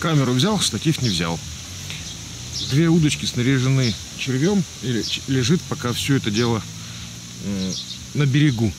Камеру взял, штатив не взял. Две удочки снаряжены червем ч- лежит пока все это дело на берегу.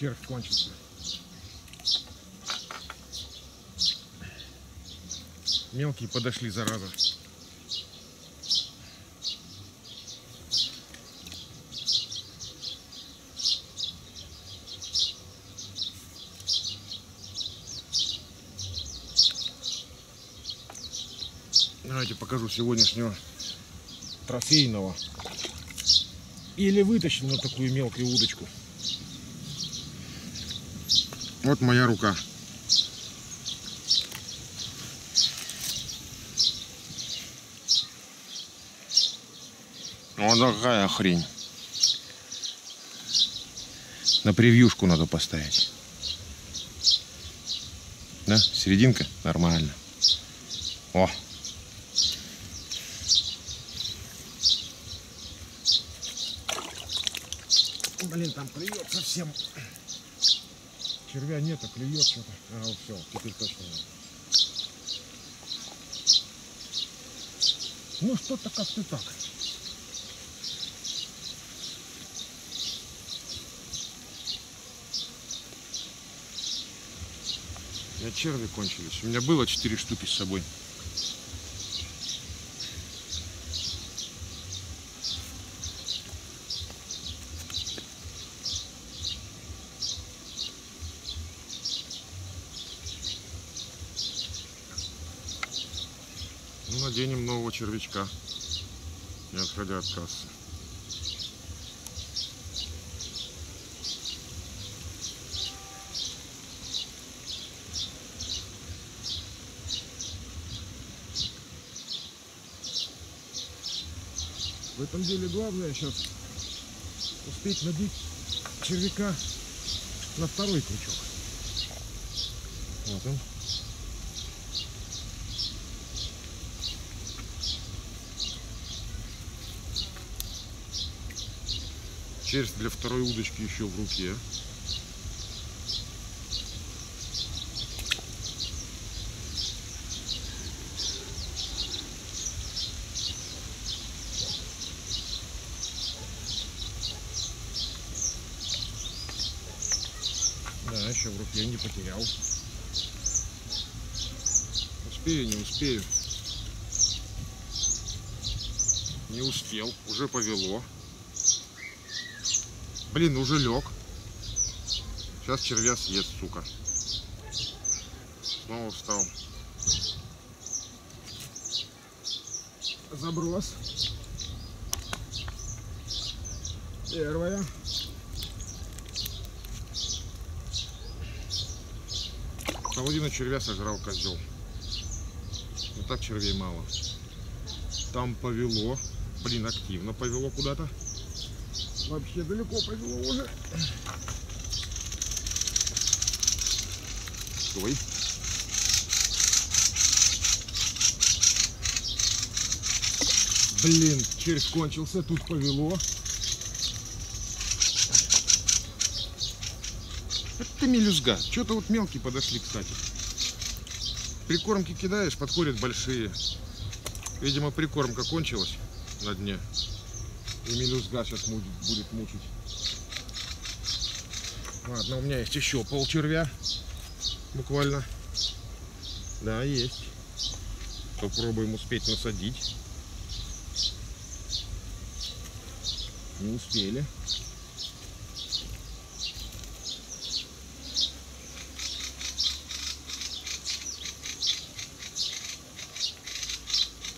Червь кончился. Мелкие подошли, зараза. Давайте покажу сегодняшнего трофейного. Или вытащил на такую мелкую удочку. Вот моя рука. Вот такая хрень. На превьюшку надо поставить. Да, серединка нормально. О. Блин, там клюет совсем. Червя нет, а клюет что-то. А, вот все, теперь точно нет. Ну что-то как-то так. У меня черви кончились. У меня было 4 штуки с собой. Наденем нового червячка, не отходя от кассы. В этом деле главное сейчас успеть набить червяка на второй крючок. Вот он. Червь для второй удочки еще в руке. Да, еще в руке не потерял. Успею, не успею. Не успел, уже повело. Блин, уже лег. Сейчас червя съест, сука. Снова встал. Заброс. Первая. Половину червя сожрал козел. Но так червей мало. Там повело. Блин, активно повело куда-то вообще далеко прыгнула уже. Стой. Блин, червь кончился, тут повело. Это мелюзга. Что-то вот мелкие подошли, кстати. Прикормки кидаешь, подходят большие. Видимо, прикормка кончилась на дне. И мелюзга сейчас будет мучить. Ладно, у меня есть еще пол червя. Буквально. Да, есть. Попробуем успеть насадить. Не успели.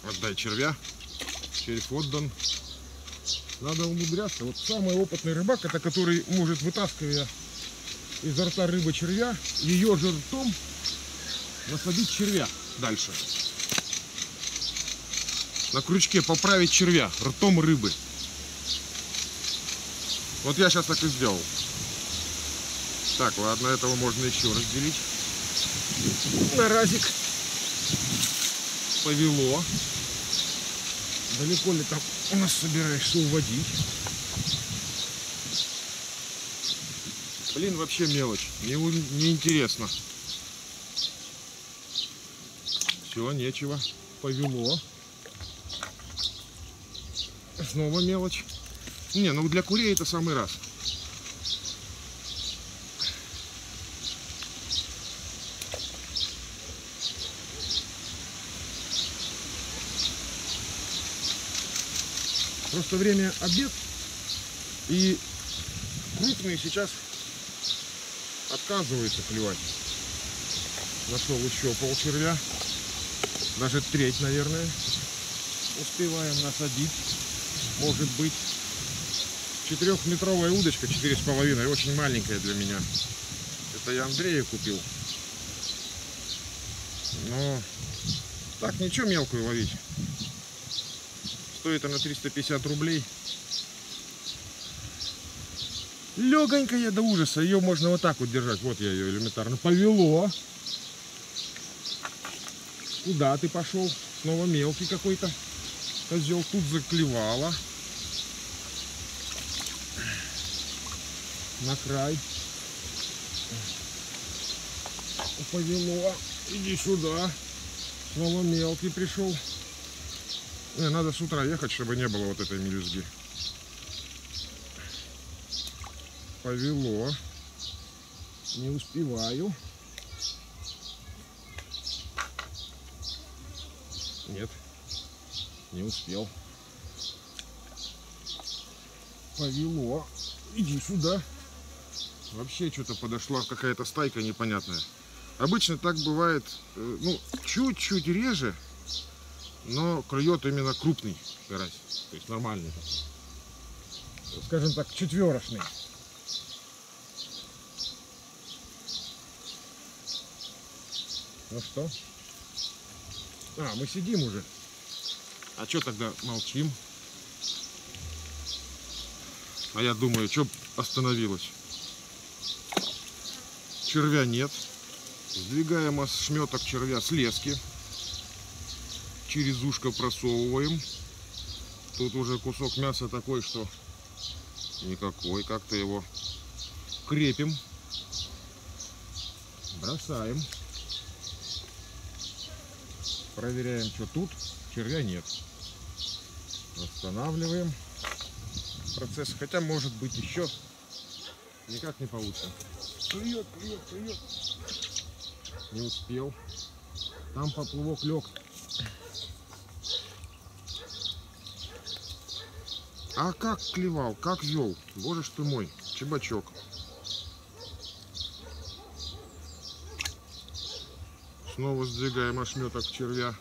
Отдай червя. Червь отдан. Надо умудряться. Вот самый опытный рыбак, это который может, вытаскивая изо рта рыбы червя, ее же ртом насадить червя дальше. На крючке поправить червя ртом рыбы. Вот я сейчас так и сделал. Так, ладно, этого можно еще разделить. На разик. Повело. Далеко ли там у нас собираешься уводить? Блин, вообще мелочь. Не, не интересно. Все, нечего. Повело. Снова мелочь. Не, ну для курей это самый раз. Просто время обед. И крупные сейчас отказываются клевать. Нашел еще пол. Даже треть, наверное. Успеваем насадить. Может быть. Четырехметровая удочка, четыре с половиной, очень маленькая для меня. Это я Андрея купил. Но так ничего мелкую ловить. Стоит она 350 рублей. Легонькая до ужаса. Ее можно вот так вот держать. Вот я ее элементарно повело. Куда ты пошел? Снова мелкий какой-то. Козел тут заклевала. На край. Повело. Иди сюда. Снова мелкий пришел. Не, надо с утра ехать, чтобы не было вот этой мелюзги. Повело. Не успеваю. Нет, не успел. Повело. Иди сюда. Вообще что-то подошла какая-то стайка непонятная. Обычно так бывает, э, ну, чуть-чуть реже, но клюет именно крупный карась, то есть нормальный. Скажем так, четверочный. Ну что? А, мы сидим уже. А что тогда молчим? А я думаю, что остановилось? Червя нет. Сдвигаем ошметок червя с лески через ушко просовываем. Тут уже кусок мяса такой, что никакой. Как-то его крепим. Бросаем. Проверяем, что тут. Червя нет. Останавливаем процесс. Хотя, может быть, еще никак не получится. Клюет, клюет, клюет. Не успел. Там поплавок лег. А как клевал, как вел? Боже ж ты мой, чебачок. Снова сдвигаем ошметок червя.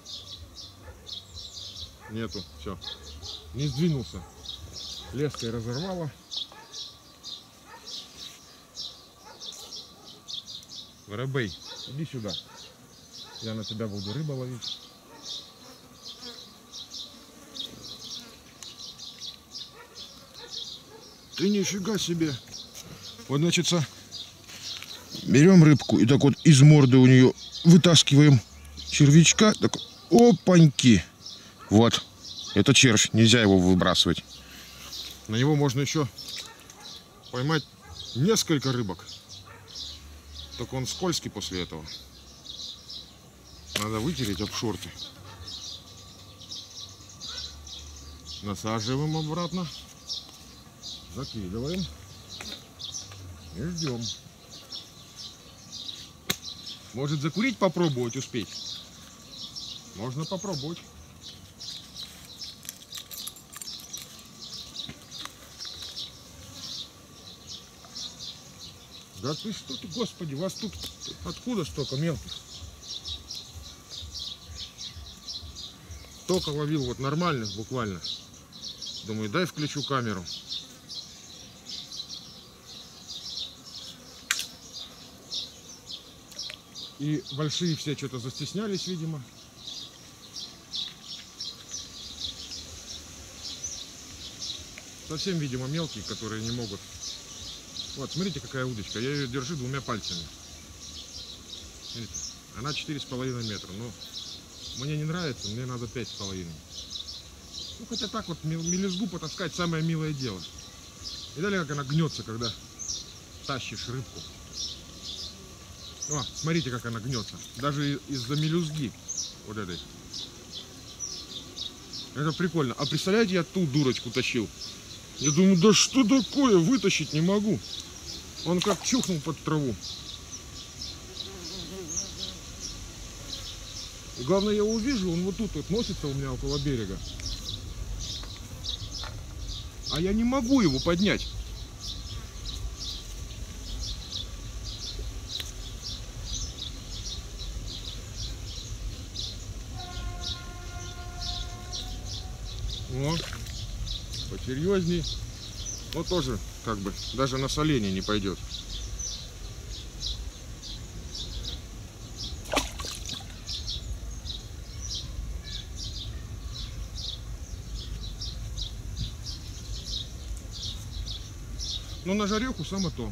Нету, все. Не сдвинулся. Леской разорвало. Воробей, иди сюда. Я на тебя буду рыбу ловить. Ты нифига себе. Вот, значит, Берем рыбку и так вот из морды у нее вытаскиваем червячка. Так, опаньки. Вот. Это червь. Нельзя его выбрасывать. На него можно еще поймать несколько рыбок. Только он скользкий после этого. Надо вытереть об шорты. Насаживаем обратно. Закидываем. И ждем. Может закурить попробовать успеть? Можно попробовать. Да ты что ты, господи, вас тут откуда столько мелких? Только ловил вот нормальных буквально. Думаю, дай включу камеру. И большие все что-то застеснялись, видимо. Совсем, видимо, мелкие, которые не могут. Вот, смотрите, какая удочка. Я ее держу двумя пальцами. Смотрите, она четыре с половиной метра. Но мне не нравится, мне надо пять с половиной. Ну, хотя так вот мелюзгу потаскать самое милое дело. И далее как она гнется, когда тащишь рыбку. О, смотрите, как она гнется. Даже из-за мелюзги вот этой. Это прикольно. А представляете, я ту дурочку тащил. Я думаю, да что такое, вытащить не могу. Он как чухнул под траву. И главное, я его увижу, он вот тут вот носится у меня около берега. А я не могу его поднять. О, посерьезней. Но тоже, как бы, даже на соление не пойдет. Но на жареху само то.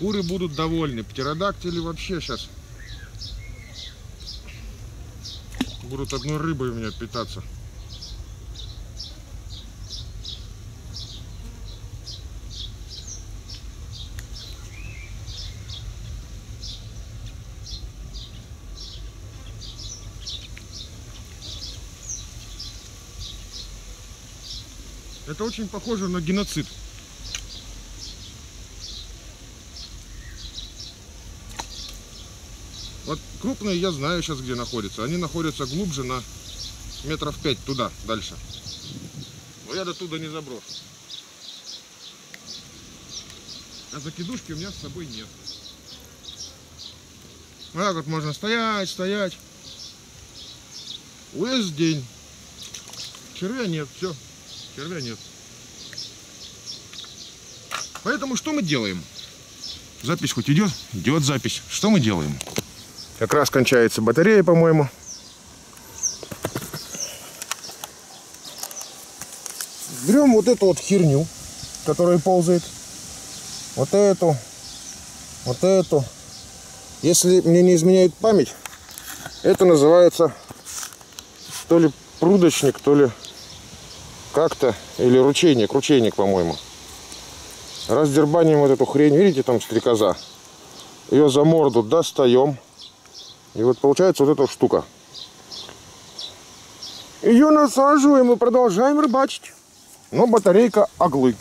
Куры будут довольны. Птеродактили вообще сейчас будут одной рыбой у меня питаться. Это очень похоже на геноцид. Вот крупные я знаю сейчас, где находятся. Они находятся глубже на метров пять туда, дальше. Но я до туда не заброшу. А закидушки у меня с собой нет. Вот так вот можно стоять, стоять. Весь день. Червя нет, все. Червя нет. Поэтому что мы делаем? Запись хоть идет? Идет запись. Что мы делаем? Как раз кончается батарея, по-моему. Берем вот эту вот херню, которая ползает. Вот эту. Вот эту. Если мне не изменяет память, это называется то ли прудочник, то ли как-то. Или ручейник. Ручейник, по-моему. Раздербаним вот эту хрень. Видите, там стрекоза. Ее за морду достаем. И вот получается вот эта штука. Ее насаживаем и продолжаем рыбачить. Но батарейка оглы.